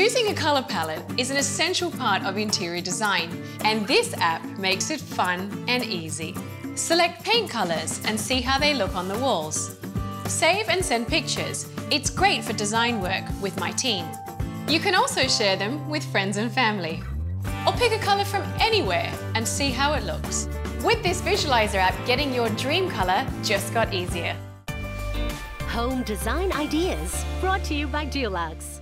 Choosing a colour palette is an essential part of interior design, and this app makes it fun and easy. Select paint colours and see how they look on the walls. Save and send pictures. It's great for design work with my team. You can also share them with friends and family. Or pick a colour from anywhere and see how it looks. With this visualizer app, getting your dream colour just got easier. Home design ideas brought to you by Dulux.